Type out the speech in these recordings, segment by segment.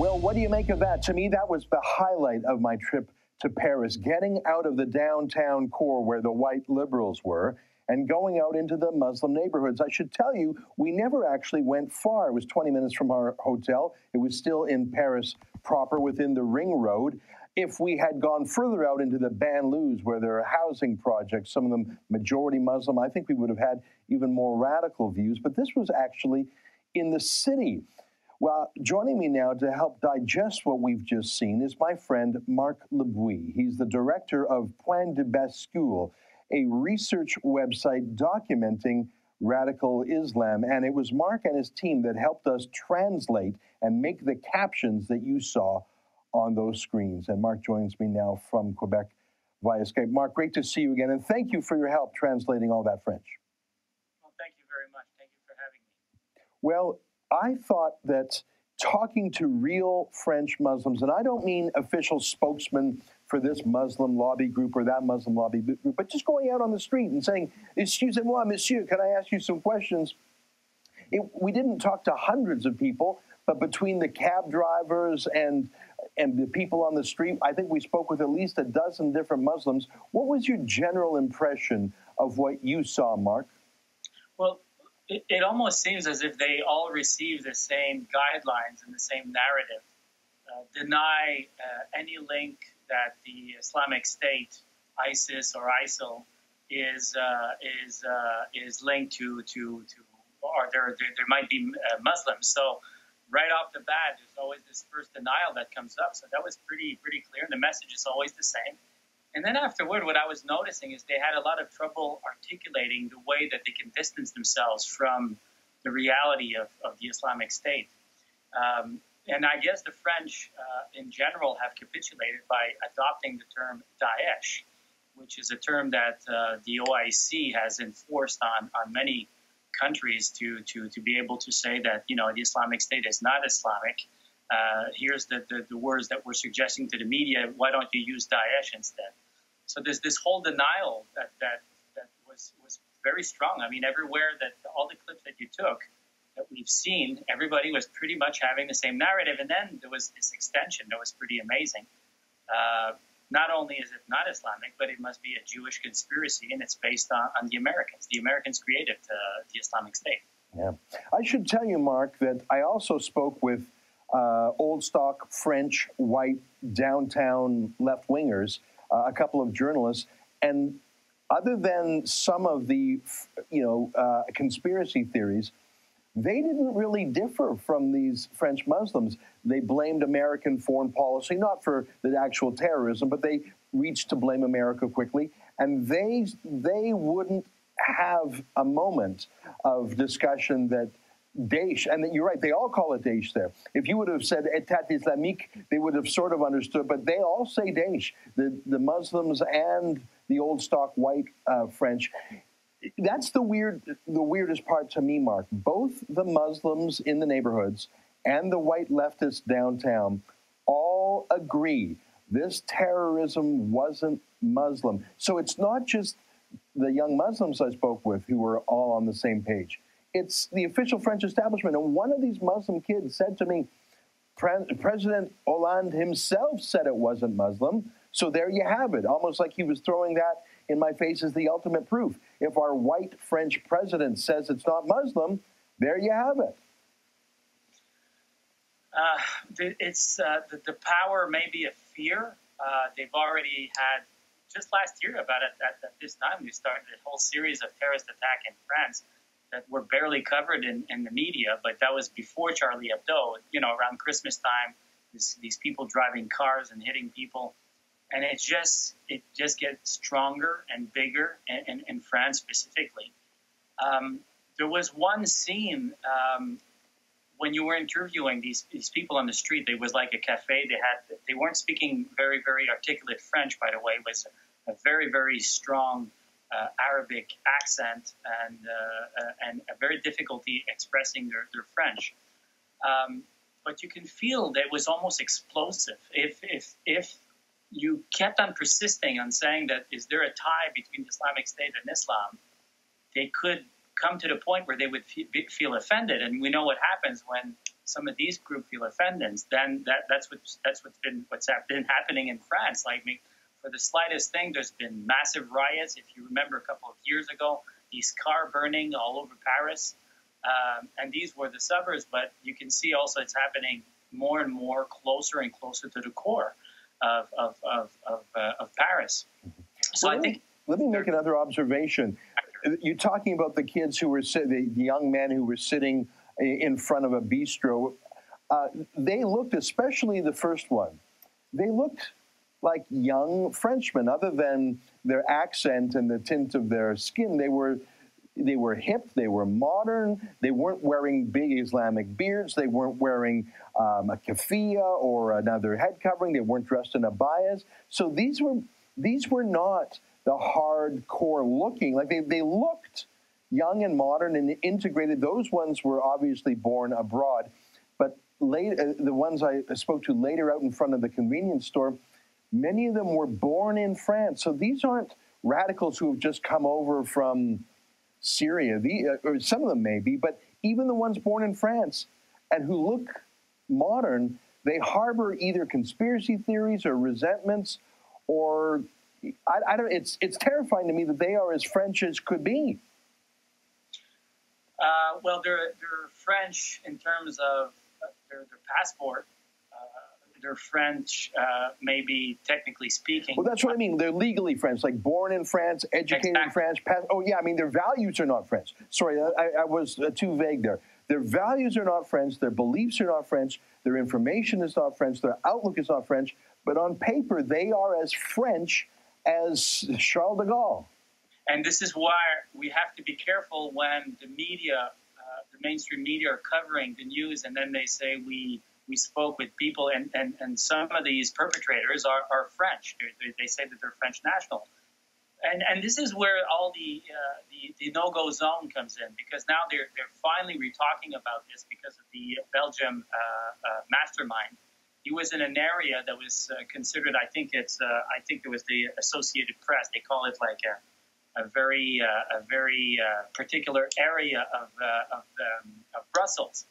Well, what do you make of that? To me, that was the highlight of my trip to Paris, getting out of the downtown core where the white liberals were and going out into the Muslim neighborhoods. I should tell you, we never actually went far. It was 20 minutes from our hotel. It was still in Paris proper within the ring road. If we had gone further out into the banlieues where there are housing projects, some of them majority Muslim, I think we would have had even more radical views. But this was actually in the city. Well, joining me now to help digest what we've just seen is my friend Marc Lebuis. He's the director of Point de Bascule, a research website documenting radical Islam. And it was Marc and his team that helped us translate and make the captions that you saw on those screens. And Marc joins me now from Quebec via Skype. Marc, great to see you again. And thank you for your help translating all that French. Well, thank you very much. Thank you for having me. Well, I thought that talking to real French Muslims, and I don't mean official spokesmen for this Muslim lobby group or that Muslim lobby group, but just going out on the street and saying, Excusez-moi, monsieur, can I ask you some questions? It, we didn't talk to hundreds of people, but between the cab drivers and and the people on the street, I think we spoke with at least a dozen different Muslims. What was your general impression of what you saw, Marc? Well, it, it almost seems as if they all receive the same guidelines and the same narrative. Uh, deny uh, any link that the Islamic State, ISIS or ISIL, is uh, is uh, is linked to to to, or there there, there might be uh, Muslims. So right off the bat, there's always this first denial that comes up. So that was pretty pretty clear. The message is always the same. And then afterward, what I was noticing is they had a lot of trouble articulating the way that they can distance themselves from the reality of, of the Islamic State. Um, and I guess the French, uh, in general, have capitulated by adopting the term Daesh, which is a term that uh, the OIC has enforced on, on many countries to, to, to be able to say that, you know, the Islamic State is not Islamic uh, here's the, the, the, words that we're suggesting to the media. Why don't you use Daesh instead? So there's this whole denial that, that, that was, was very strong. I mean, everywhere that all the clips that you took that we've seen, everybody was pretty much having the same narrative. And then there was this extension that was pretty amazing. Uh, not only is it not Islamic, but it must be a Jewish conspiracy, and it's based on, on the Americans. The Americans created uh, the Islamic State. Yeah. I should tell you, Marc, that I also spoke with uh, old stock French white downtown left wingers, uh, a couple of journalists, and other than some of the you know uh, conspiracy theories, they didn't really differ from these French Muslims. They blamed American foreign policy, not for the actual terrorism, but they reached to blame America quickly, and they they wouldn't have a moment of discussion that Daesh, and you're right, they all call it Daesh there. If you would have said Etat Islamique, they would have sort of understood, but they all say Daesh, the, the Muslims and the old stock white uh, French. That's the weird, the weirdest part to me, Marc. Both the Muslims in the neighborhoods and the white leftists downtown all agree this terrorism wasn't Muslim. So it's not just the young Muslims I spoke with who were all on the same page it's the official French establishment. And one of these Muslim kids said to me, Pre- President Hollande himself said it wasn't Muslim. So there you have it, almost like he was throwing that in my face as the ultimate proof. If our white French president says it's not Muslim, there you have it. Uh, it's uh, the, the, power may be a fear. Uh, they've already had just last year about it at, at, this time we started a whole series of terrorist attack in France that were barely covered in, in the media, but that was before Charlie Hebdo. You know, around Christmas time, this, these people driving cars and hitting people, and it just it just gets stronger and bigger in, in, in France specifically. Um, there was one scene um, when you were interviewing these these people on the street. It was like a cafe. They had they weren't speaking very very articulate French, by the way. It was a very very strong uh, Arabic accent and uh, uh, and a very difficulty expressing their, their French. Um, but you can feel that it was almost explosive. If if if you kept on persisting on saying that is there a tie between Islamic State and Islam, they could come to the point where they would feel offended. And we know what happens when some of these group feel offended, then that, that's what that's what's been what's been happening in France. Like for the slightest thing, there's been massive riots. If you remember a couple of years ago, these car burning all over Paris, um, and these were the suburbs. But you can see also it's happening more and more closer and closer to the core of of of, of, uh, of Paris. So well, I think. Let me make another observation. You're talking about the kids who were the young men who were sitting in front of a bistro. Uh, they looked, especially the first one, they looked like young Frenchmen. Other than their accent and the tint of their skin, they were they were hip, they were modern, they weren't wearing big Islamic beards, they weren't wearing um, a keffiyeh or another head covering, they weren't dressed in abayas. So these were these were not the hardcore looking like they, they looked young and modern and integrated. Those ones were obviously born abroad, but late, uh, the ones I spoke to later out in front of the convenience store, many of them were born in France. So these aren't radicals who have just come over from Syria. The, uh, or some of them maybe, but even the ones born in France and who look modern, they harbor either conspiracy theories or resentments or I, I, don't. It's it's terrifying to me that they are as French as could be. Uh, well, they're they're French in terms of uh, their, their passport. They're French, uh, maybe technically speaking. Well, that's what I mean. They're legally French, like born in France, educated exactly. in France. Pass, oh, yeah. I mean, their values are not French. Sorry, I, I was uh, too vague there. Their values are not French. Their beliefs are not French. Their information is not French. Their outlook is not French. But on paper, they are as French as Charles de Gaulle. And this is why we have to be careful when the media, uh, the mainstream media, are covering the news, and then they say we we spoke with people, and, and, and some of these perpetrators are, are French. They, they say that they're French national. And, and this is where all the, uh, the, the no-go zone comes in because now they're, they're finally re-talking about this because of the Belgium uh, uh, mastermind he was in an area that was uh, considered. I think it's. Uh, I think it was the Associated Press. They call it like a, a very, uh, a very uh, particular area of uh, of, um, of, Brussels.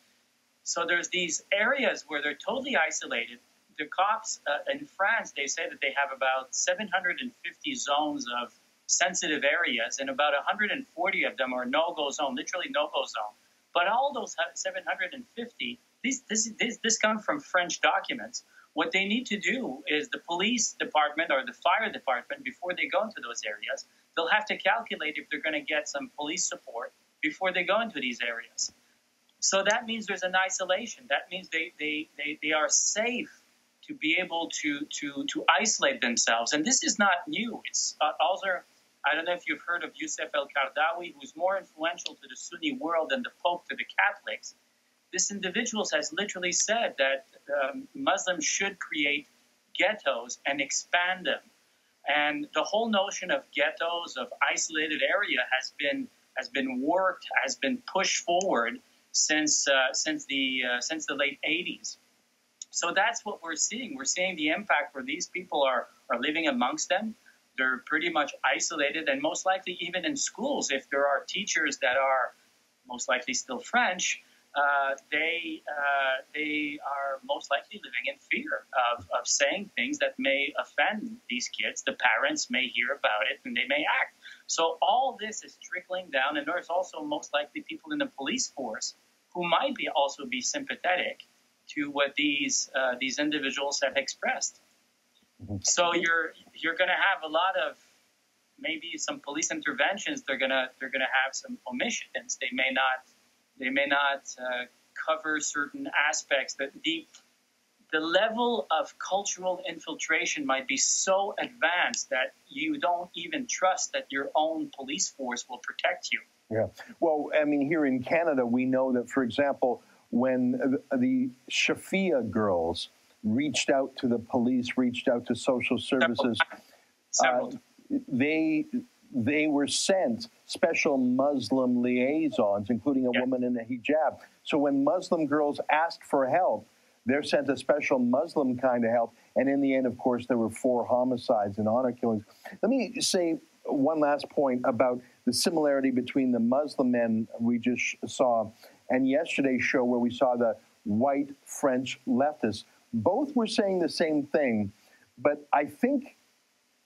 So there's these areas where they're totally isolated. The cops uh, in France they say that they have about 750 zones of sensitive areas, and about 140 of them are no-go zone, literally no-go zone. But all those 750 this, this, this, this comes from French documents. What they need to do is the police department or the fire department, before they go into those areas, they'll have to calculate if they're going to get some police support before they go into these areas. So that means there's an isolation. That means they, they, they, they are safe to be able to, to, to isolate themselves. And this is not new. It's uh, also, I don't know if you've heard of Youssef El Qaradawi, who's more influential to the Sunni world than the Pope to the Catholics this individual has literally said that um, Muslims should create ghettos and expand them. And the whole notion of ghettos, of isolated area, has been has been worked, has been pushed forward since uh, since the uh, since the late 80s. So that's what we're seeing. We're seeing the impact where these people are are living amongst them. They're pretty much isolated, and most likely even in schools, if there are teachers that are most likely still French, uh, they uh, they are most likely living in fear of, of saying things that may offend these kids. The parents may hear about it and they may act. So all this is trickling down, and there's also most likely people in the police force who might be also be sympathetic to what these uh, these individuals have expressed. Mm-hmm. So you're you're going to have a lot of maybe some police interventions. They're gonna they're gonna have some omissions. They may not they may not uh, cover certain aspects. That the the level of cultural infiltration might be so advanced that you don't even trust that your own police force will protect you. Yeah. Well, I mean, here in Canada, we know that, for example, when the Shafia girls reached out to the police, reached out to social services, Several. Uh, they they were sent special Muslim liaisons, including a yeah. woman in a hijab. So when Muslim girls asked for help, they're sent a special Muslim kind of help. And in the end, of course, there were four homicides and honor killings. Let me say one last point about the similarity between the Muslim men we just saw and yesterday's show, where we saw the white French leftists. Both were saying the same thing, but I think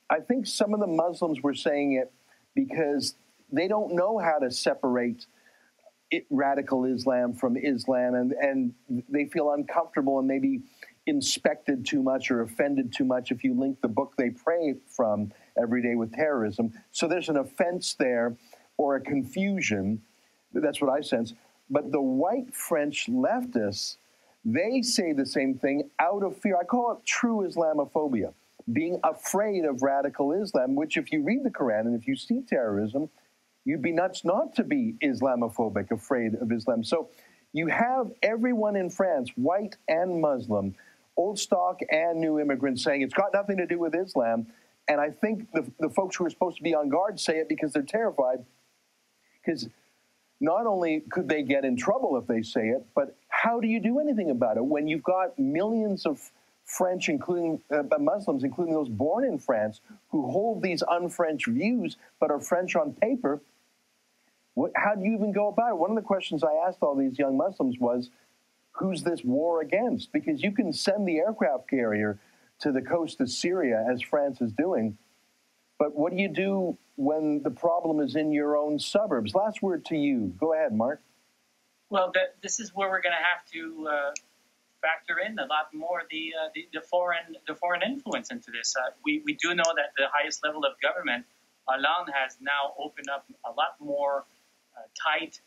I think some of the Muslims were saying it because they don't know how to separate radical Islam from Islam, and, and they feel uncomfortable and maybe inspected too much or offended too much if you link the book they pray from every day with terrorism. So there's an offense there or a confusion. That's what I sense. But the white French leftists, they say the same thing out of fear. I call it true Islamophobia, being afraid of radical Islam, which, if you read the Quran and if you see terrorism, you'd be nuts not to be Islamophobic, afraid of Islam. So you have everyone in France, white and Muslim, old stock and new immigrants, saying it's got nothing to do with Islam. And I think the, the folks who are supposed to be on guard say it because they're terrified. Because not only could they get in trouble if they say it, but how do you do anything about it when you've got millions of French, including uh, Muslims, including those born in France, who hold these un-French views but are French on paper? How do you even go about it? One of the questions I asked all these young Muslims was, who's this war against? Because you can send the aircraft carrier to the coast of Syria, as France is doing, but what do you do when the problem is in your own suburbs? Last word to you. Go ahead, Marc. Well, that, this is where we're going to have to uh, factor in a lot more the, uh, the, the foreign the foreign influence into this. Uh, we we do know that the highest level of government, Hollande, has now opened up a lot more uh, tight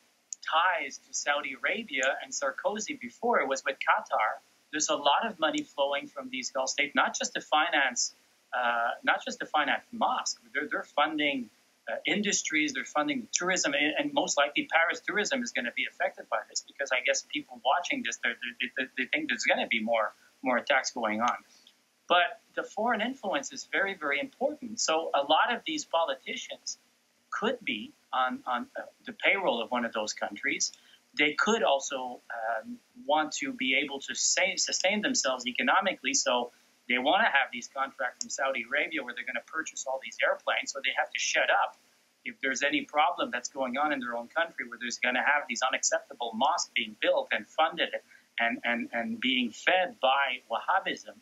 ties to Saudi Arabia, and Sarkozy before it was with Qatar. There's a lot of money flowing from these Gulf states, not just to finance uh, not just to finance mosques, they're, they're funding uh, industries, they're funding tourism, and, and, most likely Paris tourism is going to be affected by this because I guess people watching this, they they think there's going to be more more attacks going on. But the foreign influence is very, very important. So a lot of these politicians could be on, on uh, the payroll of one of those countries. They could also um, want to be able to say, sustain themselves economically. So they want to have these contracts from Saudi Arabia where they're going to purchase all these airplanes, so they have to shut up if there's any problem that's going on in their own country where there's going to have these unacceptable mosques being built and funded and, and, and being fed by Wahhabism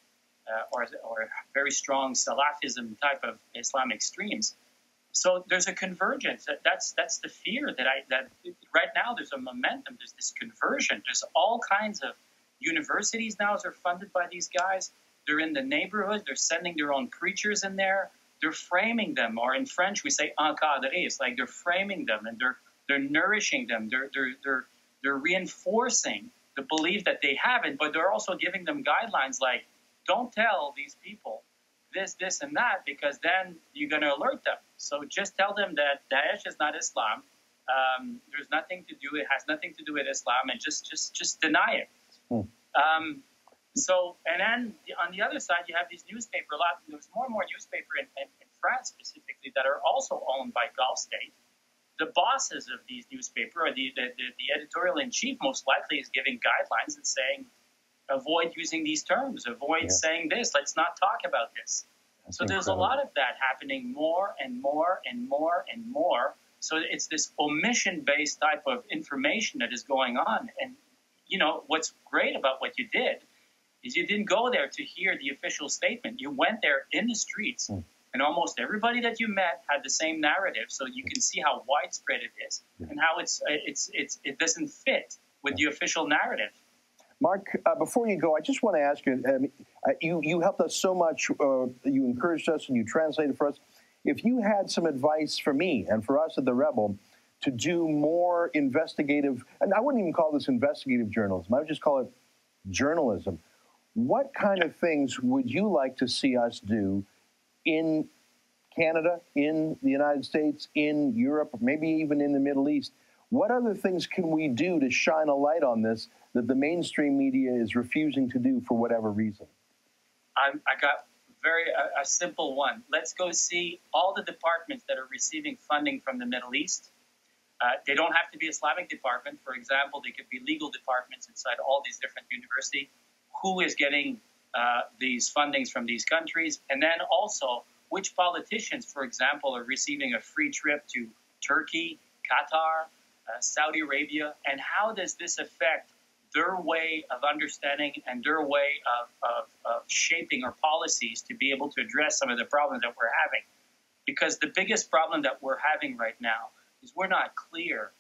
uh, or, or very strong Salafism type of Islamic streams. So there's a convergence. That's that's the fear that I that right now there's a momentum. There's this conversion. There's all kinds of universities now that are funded by these guys. They're in the neighborhood. They're sending their own preachers in there. They're framing them, or in French we say encadré. It's like they're framing them and they're they're nourishing them. They're they're they're they're reinforcing the belief that they have it, but they're also giving them guidelines like don't tell these people this, this, and that because then you're going to alert them. So just tell them that Daesh is not Islam. Um, there's nothing to do. It has nothing to do with Islam, and just just just deny it. Hmm. Um, so, and then on the other side, you have these newspaper. Lot. There's more and more newspaper in, in, in France specifically that are also owned by Gulf State. The bosses of these newspaper, or the, the, the, the editorial in chief, most likely is giving guidelines and saying, avoid using these terms, avoid yeah. saying this. Let's not talk about this. That's so there's a lot of that happening more and more and more and more. So it's this omission-based type of information that is going on. And you know what's great about what you did is you didn't go there to hear the official statement. You went there in the streets, mm. and almost everybody that you met had the same narrative. So you can see how widespread it is yeah. and how it's it's it's it doesn't fit with yeah. the official narrative. Marc, uh, before you go, I just want to ask you. Um, uh, you you helped us so much. Uh, you encouraged us, and you translated for us. If you had some advice for me and for us at the Rebel to do more investigative, and I wouldn't even call this investigative journalism. I would just call it journalism what kind of things would you like to see us do in Canada, in the United States, in Europe, maybe even in the Middle East? What other things can we do to shine a light on this that the mainstream media is refusing to do for whatever reason? I'm, i got very a, a simple one. Let's go see all the departments that are receiving funding from the Middle East. Uh, they don't have to be Islamic department. For example, they could be legal departments inside all these different universities who is getting uh, these fundings from these countries, and then also which politicians, for example, are receiving a free trip to Turkey, Qatar, uh, Saudi Arabia, and how does this affect their way of understanding and their way of, of, of shaping our policies to be able to address some of the problems that we're having. Because the biggest problem that we're having right now is we're not clear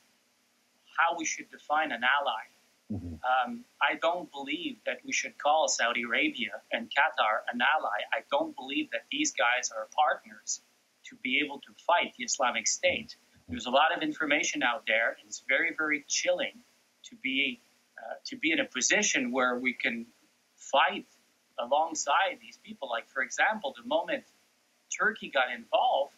how we should define an ally. Mm-hmm. Um, I don't believe that we should call Saudi Arabia and Qatar an ally. I don't believe that these guys are partners to be able to fight the Islamic State. There's a lot of information out there, and it's very, very chilling to be uh, to be in a position where we can fight alongside these people. Like, for example, the moment Turkey got involved,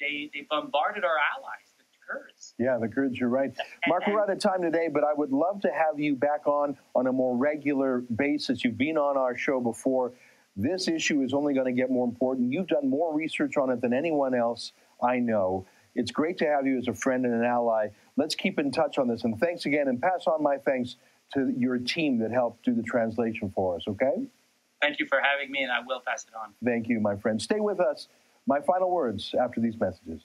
they, they bombarded our allies, the Kurds. Yeah, the Kurds, you're right. Marc, we're out of time today, but I would love to have you back on on a more regular basis. You've been on our show before. This issue is only going to get more important. You've done more research on it than anyone else I know. It's great to have you as a friend and an ally. Let's keep in touch on this. And thanks again, and pass on my thanks to your team that helped do the translation for us, okay? Thank you for having me, and I will pass it on. Thank you, my friend. Stay with us. My final words after these messages.